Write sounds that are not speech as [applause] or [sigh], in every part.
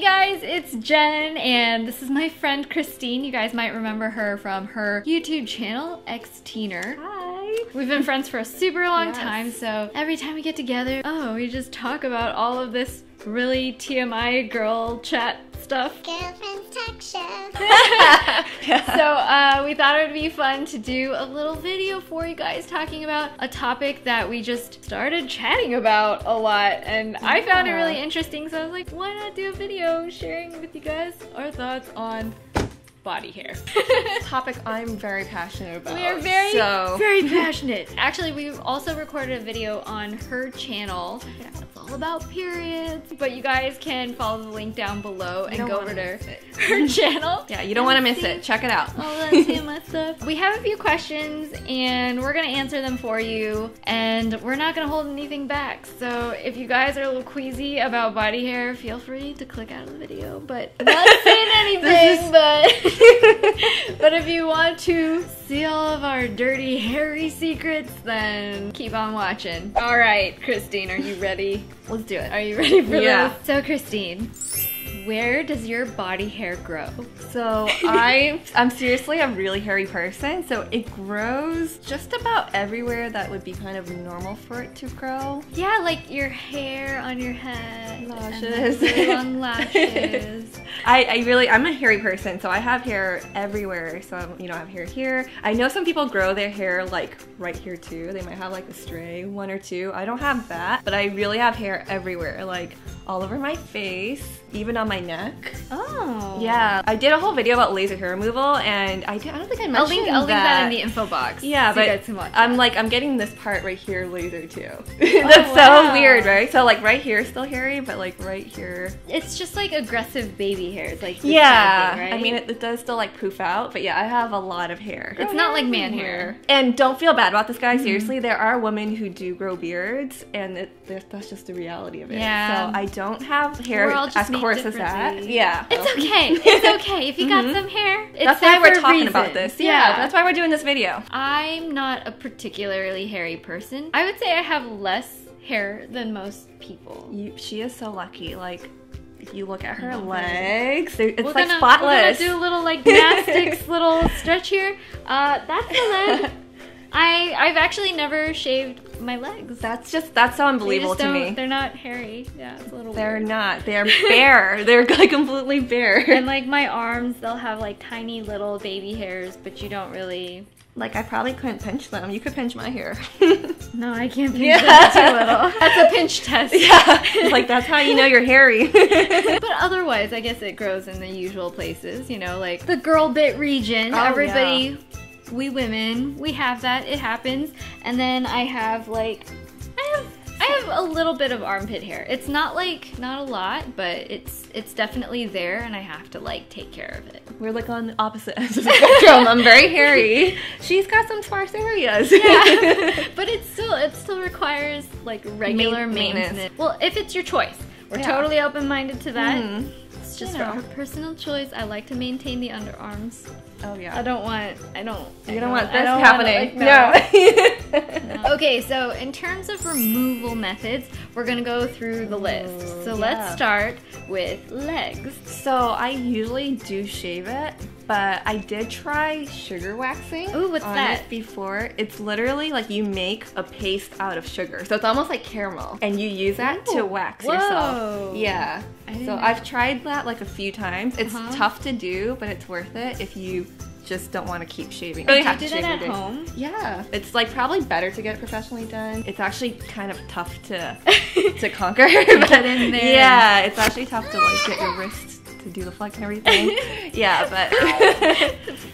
Hey guys, it's Jen, and this is my friend Christine. You guys might remember her from her YouTube channel, xteeener. Hi. We've been friends for a super long Yes. time, so every time we get together, oh, we just talk about all of this really TMI girl chat stuff. Girlfriend talk show. [laughs] [laughs] So uh, we thought it would be fun to do a little video for you guys talking about a topic that we just started chatting about a lot, and I found it really interesting. So I was like, why not do a video sharing with you guys our thoughts on body hair? [laughs] Topic I'm very passionate about. We are very, so very passionate. Actually, we've also recorded a video on her channel. It's all about periods, but you guys can follow the link down below and go over to it. her [laughs] channel. yeah, you don't want to miss it. Check it out. all [laughs] that stuff. We have a few questions and we're gonna answer them for you and we're not gonna hold anything back. So if you guys are a little queasy about body hair, feel free to click out of the video. But I'm not [laughs] saying anything, but but if you want to see all of our dirty, hairy secrets, then keep on watching. Alright, Christine, are you ready? Let's do it. Are you ready for Yeah. this? So Christine, where does your body hair grow? So I I'm seriously a really hairy person, so it grows just about everywhere that would be kind of normal for it to grow. Yeah, like your hair on your head. Lashes. long [laughs] lashes. I, I really I'm a hairy person, so I have hair everywhere. So you know, I have hair here. I know some people grow their hair like right here too. They might have like a stray one or two. I don't have that, but I really have hair everywhere, like all over my face, even on my neck. oh. Yeah, I did a whole video about laser hair removal, and I, did, I don't think I mentioned I'll link, I'll link that in the info box. Yeah, so you but guys can watch I'm that. like I'm getting this part right here laser too. [laughs] Oh, [laughs] That's Oh, wow. so weird, right? So like right here still hairy, but like right here. it's just like aggressive baby hairs, like this Yeah, thing, right? I mean it, it does still like poof out, but yeah, I have a lot of hair. It's not like man hair. And don't feel bad about this, guys. Mm-hmm. Seriously, there are women who do grow beards, and it, that's just the reality of it. Yeah. So I don't have hair We're all just as coarse as that. Yeah. It's okay. It's okay if you got some hair. It's Mm-hmm. That's why we're talking about reason. this. Yeah, that's why we're doing this video. I'm not a particularly hairy person. I would say I have less hair than most people. You, she is so lucky. Like, if you look at her legs, it's we're like gonna, spotless. We're gonna do a little like gymnastics [laughs] little stretch here. Uh, that's the leg. [laughs] I I've actually never shaved my legs. That's just that's so unbelievable to me. They're not hairy. Yeah, it's a little They're weird. not. They're [laughs] bare. They're like completely bare. And like my arms, they'll have like tiny little baby hairs, but you don't really. Like I probably couldn't pinch them. You could pinch my hair. [laughs] No, I can't pinch Yeah. them too little. [laughs] That's a pinch test. yeah. Like that's how you know you're hairy. [laughs] But otherwise, I guess it grows in the usual places, you know, like the girl bit region. Oh, Everybody, we women, we have that. It happens. And then I have like, a little bit of armpit hair. It's not like not a lot, but it's it's definitely there, and I have to like take care of it. We're like on the opposite ends of the [laughs] spectrum. I'm very hairy. She's got some sparse areas. Yeah, [laughs] but it still it still requires like regular Ma- maintenance. maintenance. Well, if it's your choice, we're Yeah. totally open minded to that. Mhm. It's just You know. for our personal choice. I like to maintain the underarms. Oh I don't want. I don't. I You don't want this I don't want it happening. like that. no. [laughs] No. Okay, so in terms of removal methods, we're gonna go through the list. So Ooh, let's start with legs. So I usually do shave it, but I did try sugar waxing. Ooh, what's that? it before. It's literally like you make a paste out of sugar, so it's almost like caramel, and you use that to Ooh. wax Whoa. yourself. Yeah. So know. I've tried that like a few times. It's Uh-huh. tough to do, but it's worth it if you just don't want to keep shaving. Do Really you have do to shave at home? Yeah, it's like probably better to get it professionally done. It's actually kind of tough to [laughs] to conquer. [laughs] but- Get in there. Yeah, it's actually tough to like get your wrists to do the flex and everything. [laughs] yeah, but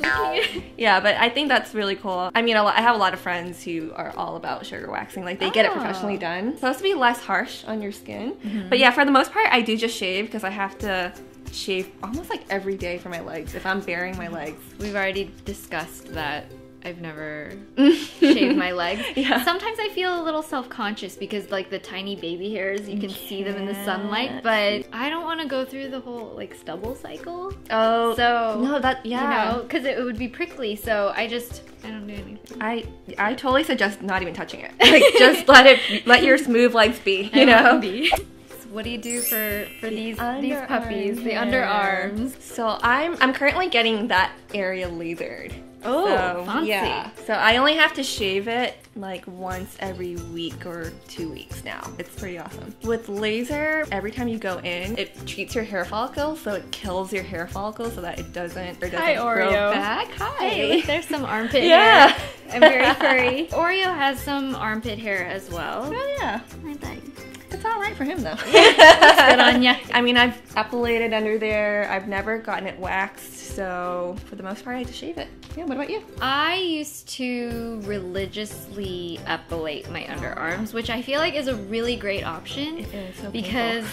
[laughs] yeah, but I think that's really cool. I mean, a lot, I have a lot of friends who are all about sugar waxing. Like they get it Oh. professionally done. It's supposed to be less harsh on your skin. Mm-hmm. But yeah, for the most part, I do just shave because I have to shave almost like every day for my legs if I'm baring my legs. We've already discussed that. I've never [laughs] shaved my legs. Yeah. Sometimes I feel a little self-conscious because like the tiny baby hairs, you can see them in the sunlight, but I don't want to go through the whole like stubble cycle. Oh, So no, that yeah. you know, because it would be prickly. So I just I don't do anything. I I totally suggest not even touching it. [laughs] Like just let it let your smooth legs be. [laughs] You I know. be. What do you do for for these these puppies? The underarms. So I'm I'm currently getting that area lasered. Oh, so, fancy. Yeah. So I only have to shave it like once every week or two weeks now. It's pretty awesome. With laser, every time you go in, it treats your hair follicle, so it kills your hair follicle so that it doesn't or doesn't Hi, grow back. Hi. Hey, there's some armpit Yeah. hair. [laughs] I'm very furry. Oreo has some armpit hair as well. Oh yeah. Hi, buddy. It's all right for him though. [laughs] Good on ya. [laughs] I mean, I've epilated under there. I've never gotten it waxed, so for the most part, I just shave it. Yeah. What about you? I used to religiously epilate my underarms, which I feel like is a really great option It is so because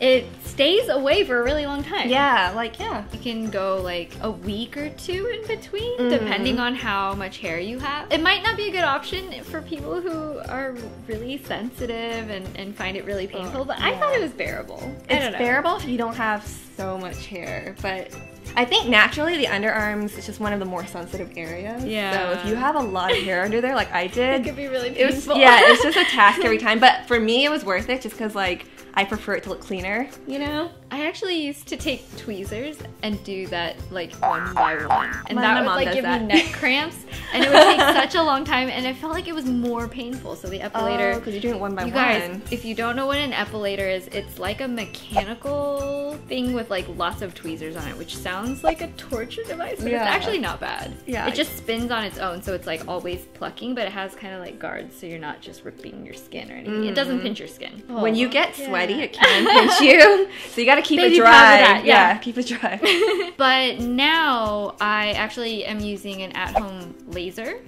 it stays away for a really long time. Yeah. Like yeah. You can go like a week or two in between, Mhm. depending on how much hair you have. It might not be a good option for people who are really sensitive and, and find it really painful, but I thought it was bearable. It's bearable if you don't have so much hair, but I think naturally the underarms is just one of the more sensitive areas. Yeah. So if you have a lot of hair under there, like I [laughs] did, It could be really it was painful. yeah, it's just a [laughs] task every time. But for me, it was worth it just because like I prefer it to look cleaner. You know. I actually used to take tweezers and do that like one by one, and My- that would like does give that. me neck [laughs] cramps, and it would take such a long time, and it felt like it was more painful. So the epilator. Oh, because you're doing it one by You one. guys, if you don't know what an epilator is, it's like a mechanical thing with like lots of tweezers on it, which sounds like a torture device, but Yeah. it's actually not bad. Yeah. It just spins on its own, so it's like always plucking, but it has kind of like guards, so you're not just ripping your skin or anything. It doesn't mm. pinch your skin. Oh, when you get Yeah. sweaty, it [laughs] can pinch you. So you got to keep Baby it dry. that, yeah. keep it dry. [laughs] [laughs] but now I actually am using an at-home laser.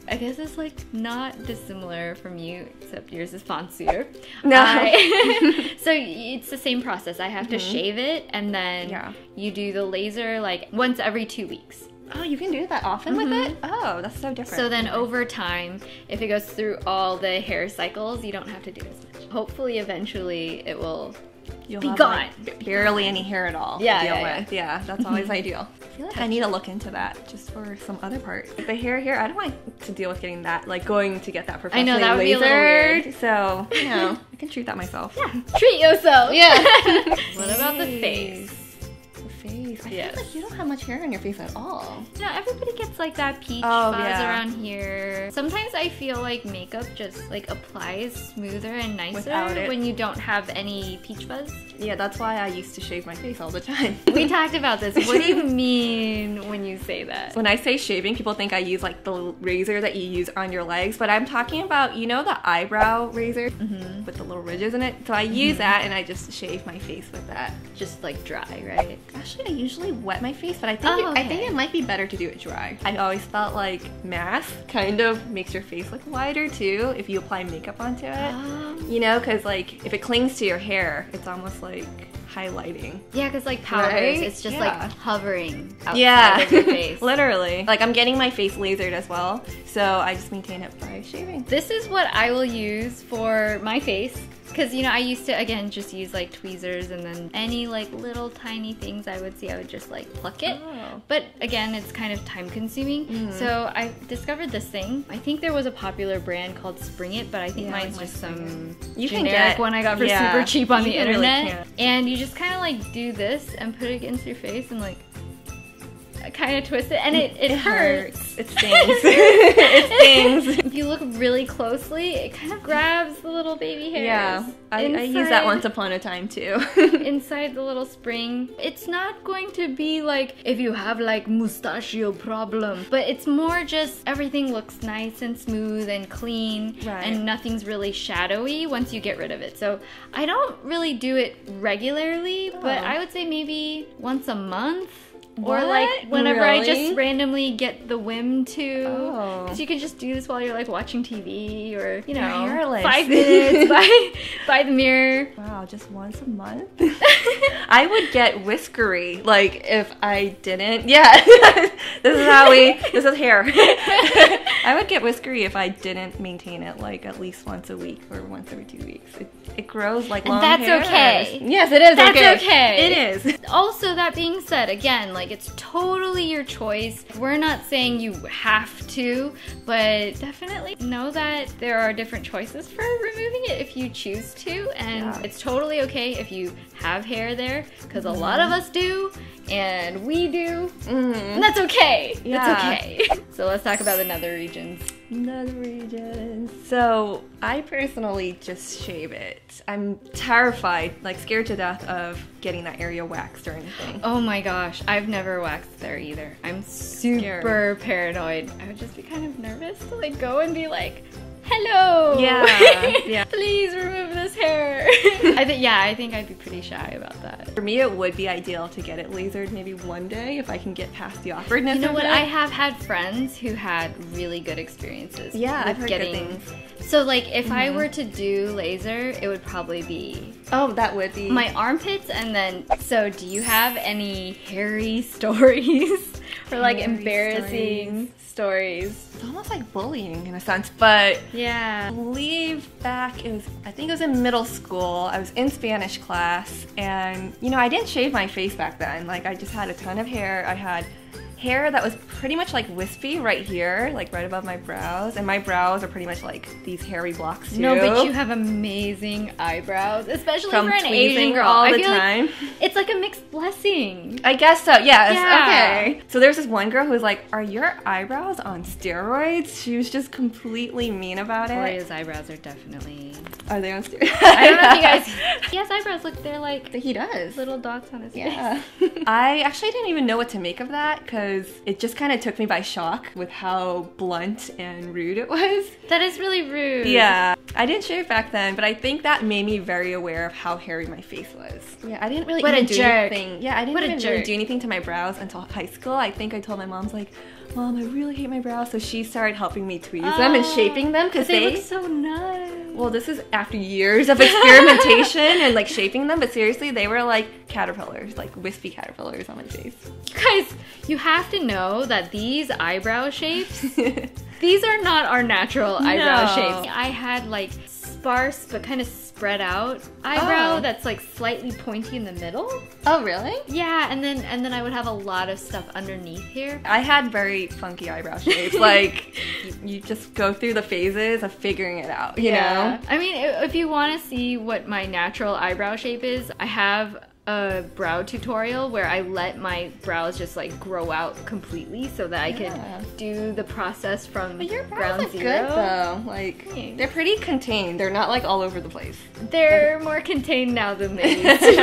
I guess it's like not dissimilar from you, except yours is fancier. No. I- [laughs] [laughs] so it's the same process. I have to mm-hmm. shave it, and then Yeah. you do the laser like once every two weeks. oh, you can do that often with mm-hmm. it. Oh, that's so different. So then over time, if it goes through all the hair cycles, you don't have to do as much. Hopefully, eventually, it will You'll be gone. like, barely any hair at all Yeah, to deal yeah, yeah. with. Yeah, that's always [laughs] ideal. I feel like I need to look into that just for some other parts. The hair here, I don't like to deal with getting that, like going to get that I professionally know, that would be a little lasered. weird. So, [laughs] you know, I can treat that myself. yeah, treat yourself. Yeah. [laughs] what about the face? The face. I Yes. feel like you don't have much hair on your face at all. You know, everybody gets like that peach Oh, fuzz yeah. around here. Sometimes I feel like makeup just like applies smoother and nicer Without it. when you don't have any peach fuzz. Yeah, that's why I used to shave my face all the time. We talked about this. What do you [laughs] mean when you say that? When I say shaving, people think I use like the razor that you use on your legs, but I'm talking about, you know, the eyebrow razor Mm-hmm. with the little ridges in it. So I use that and I just shave my face with that. Just like dry, right? Actually, I usually wet my face, but I think Oh, it, I think it might be better to do it dry. I always felt like mask kind of makes your face look wider too if you apply makeup onto it. Um, You know, because like if it clings to your hair, it's almost like highlighting. yeah, because like powders, Right? it's just Yeah. like hovering outside yeah, of your [laughs] face. literally. Like I'm getting my face lasered as well, so I just maintain it by shaving. This is what I will use for my face. Because, you know, I used to, again, just use like tweezers and then any like little tiny things I would see, I would just like pluck it. Oh. But again, it's kind of time consuming. So I discovered this thing. I think there was a popular brand called Spring It, but I think Yeah, mine's like just some You can generic get- one I got for yeah, super cheap on the can really internet. and you just kind of like do this and put it against your face and like kind of twist it and it, it, hurts. It stings. [laughs] it stings. [laughs] If you look really closely, it kind of grabs the little baby hairs. Yeah, I, I used that once upon a time too. [laughs] Inside the little spring. It's not going to be like if you have like mustachio problem, but it's more just everything looks nice and smooth and clean Right. and nothing's really shadowy once you get rid of it. So I don't really do it regularly, but Oh. I would say maybe once a month. Or What? like whenever I just randomly get the whim to, Oh. because you can just do this while you're like watching TV or you know five minutes [laughs] by by the mirror. Wow, just once a month? [laughs] I would get whiskery, like if I didn't. Yeah, [laughs] this is how we. This is hair. I would get whiskery if I didn't maintain it like at least once a week or once every two weeks. It, it grows like And long that's hairs. okay. Yes, it is. That's okay. okay. It is. Also, that being said, again, like Like, it's totally your choice. We're not saying you have to, but definitely know that there are different choices for removing it if you choose to. And Yeah. it's totally okay if you have hair there, because a mm-hmm. lot of us do, and we do. Mm-hmm. And that's okay. Yeah. That's okay. [laughs] so let's talk about the nether regions. Another region. So I personally just shave it. I'm terrified, like scared to death of getting that area waxed or anything. Oh my gosh, I've never waxed there either. I'm super paranoid. I would just be kind of nervous to like go and be like, "Hello, Yeah, [laughs] yeah. please remove this hair." I think yeah, I think I'd be pretty shy about that. For me, it would be ideal to get it lasered maybe one day if I can get past the awkwardness. You know of what? it. I have had friends who had really good experiences. Yeah, with I've heard good getting. things. So like, if I mm-hmm. were to do laser, it would probably be Oh, that would be my armpits and then. So, do you have any hairy [laughs] stories or like embarrassing stories? It's almost like bullying in a sense, but I Yeah. believe back it was I think it was in middle school. I was in Spanish class and you know, I didn't shave my face back then. Like I just had a ton of hair. I had hair that was pretty much like wispy right here, like right above my brows, and my brows are pretty much like these hairy blocks too. No, but you have amazing eyebrows, especially from for an Asian girl. all I the feel like time. it's like a mixed blessing. I guess so. Yes. Yeah. Okay. So there's this one girl who was like, "Are your eyebrows on steroids?" She was just completely mean about it. Victoria's eyebrows are definitely. Are they on steroids? [laughs] I don't know if you guys. [laughs] He has eyebrows. Look, they're like He does. little dots on his Yeah. face. [laughs] I actually didn't even know what to make of that because it just kind of took me by shock with how blunt and rude it was. That is really rude. Yeah. I didn't shave back then, but I think that made me very aware of how hairy my face was. Yeah, I didn't really What a even do jerk. anything. Yeah, I didn't even really do anything to my brows until high school. I think I told my mom's like, Mom, I really hate my brows. So she started helping me tweeze them and Oh, shaping them because They, oh, they, look so nice. well, this is after years of [laughs] experimentation and like shaping them, but seriously, they were like caterpillars, like wispy caterpillars on my face. You guys, you have to know that these eyebrow shapes, [laughs] these are not our natural eyebrow No. shapes. I had like sparse but kind of spread out eyebrow Oh. that's like slightly pointy in the middle. oh, really? Yeah, and then and then I would have a lot of stuff underneath here. I had very funky eyebrow shapes. like, [laughs] you, you just go through the phases of figuring it out, you know? I mean, if you want to see what my natural eyebrow shape is, I have a brow tutorial where I let my brows just like grow out completely so that I Yeah. can do the process from But your brows ground zero. good though. Like Thanks. they're pretty contained. They're not like all over the place. They're more contained now than they used to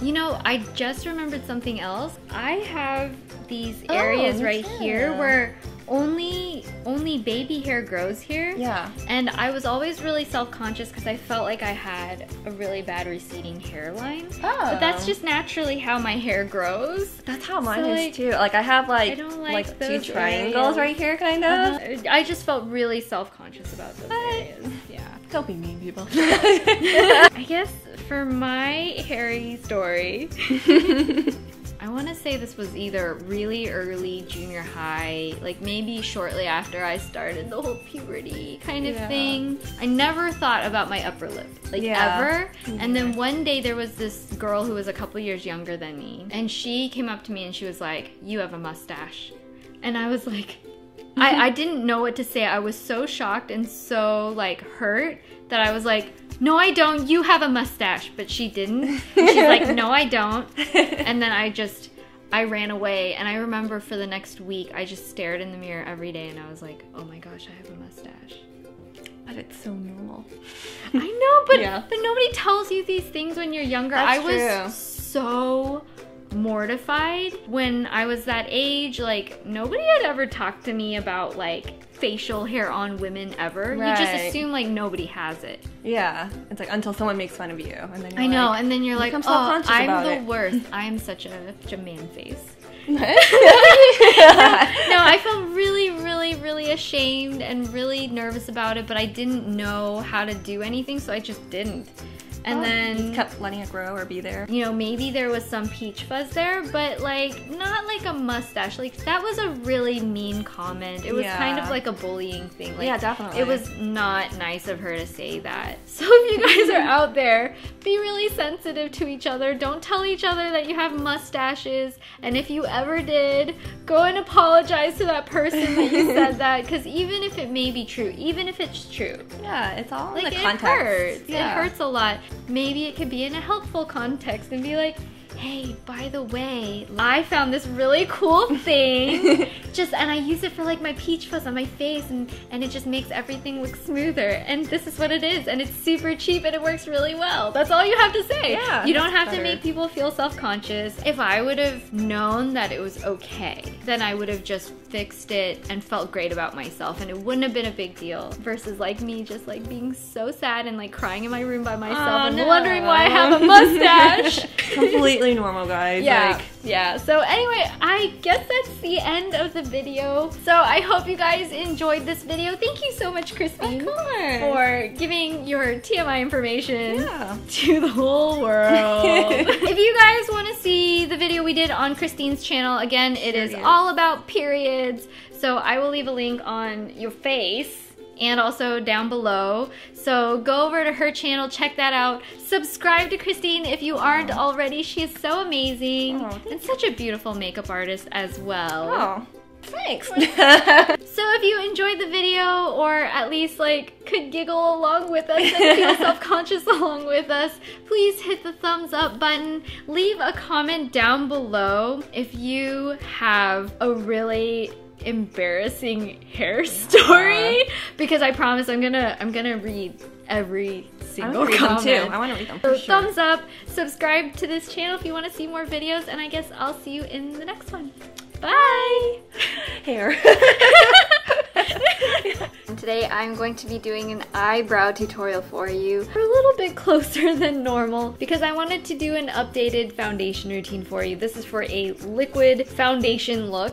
be. [laughs] you know, I just remembered something else. I have these Oh, areas me right too. here where only only baby hair grows here. Yeah. And I was always really self-conscious because I felt like I had a really bad receding hairline. Oh. But that's just naturally how my hair grows. that's how mine So, is like, too. Like I have like I like like, two triangles areas. right here, kind of. Uh, I just felt really self-conscious about those What? areas. Yeah. Don't be mean, people. [laughs] I guess for my hairy story, [laughs] I want to say this was either really early junior high, like maybe shortly after I started the whole puberty kind of Yeah. thing. I never thought about my upper lip, like Yeah. ever. And then one day there was this girl who was a couple years younger than me, and she came up to me and she was like, You have a mustache. And I was like, I, [laughs] I didn't know what to say. I was so shocked and so like hurt that I was like, no, I don't. You have a mustache. But she didn't. She's like, no, I don't. [laughs] And then I just, I ran away. And I remember for the next week, I just stared in the mirror every day and I was like, oh my gosh, I have a mustache. but it's so normal. I know, but [laughs] Yeah. but nobody tells you these things when you're younger. That's I was true. so mortified when I was that age. Like nobody had ever talked to me about like facial hair on women ever. You just assume like nobody has it. Yeah. It's like until someone makes fun of you, and then I know, like, and then you're like, oh, I'm the it." worst. [laughs] I am such a, such a man face. "What?" [laughs] no, I felt really, really, really ashamed and really nervous about it, but I didn't know how to do anything, so I just didn't. And Oh, then kept letting it grow or be there. you know, maybe there was some peach fuzz there, but like not like a mustache. Like that was a really mean comment. It was kind of like a bullying thing. Like, Yeah, definitely. It was not nice of her to say that. [laughs] So if you guys are out there, be really sensitive to each other. Don't tell each other that you have mustaches. And if you ever did, go and apologize to that person that you [laughs] said that. Because even if it may be true, even if it's true, Yeah, it's all in like the it context. hurts. Yeah. It hurts a lot. Maybe it could be in a helpful context and be like, hey, by the way, I found this really cool [laughs] thing. [laughs] just and I use it for like my peach fuzz on my face and and it just makes everything look smoother. And this is what it is. And it's super cheap and it works really well. That's all you have to say. Yeah, You don't have to make people feel self-conscious. If I would have known that it was okay, then I would have just fixed it and felt great about myself and it wouldn't have been a big deal versus like me just like being so sad and like crying in my room by myself Oh, and no. wondering why I have a mustache. [laughs] Completely normal, guys. Yeah, Like, yeah. So anyway, I guess that's the end of the video. So I hope you guys enjoyed this video. Thank you so much, Christine, for giving your TMI information Yeah. to the whole world. [laughs] if you guys want to see the video we did on Christine's channel, again, it is Period. all about periods. So I will leave a link on your face and also down below. So go over to her channel, check that out. Subscribe to Christine if you aren't already. She is so amazing Oh, and such a beautiful makeup artist as well. Oh, thanks. [laughs] So if you enjoyed the video or at least like could giggle along with us and feel [laughs] self-conscious along with us, please hit the thumbs up button. Leave a comment down below if you have a really embarrassing hair story because I promise I'm gonna I'm gonna read every single want to read them comment. too. I want to read them So sure. thumbs up, subscribe to this channel if you want to see more videos, and I guess I'll see you in the next one. Bye! Hair. [laughs] And Today I'm going to be doing an eyebrow tutorial for you. We're a little bit closer [laughs] than normal because I wanted to do an updated foundation routine for you. This is for a liquid foundation look.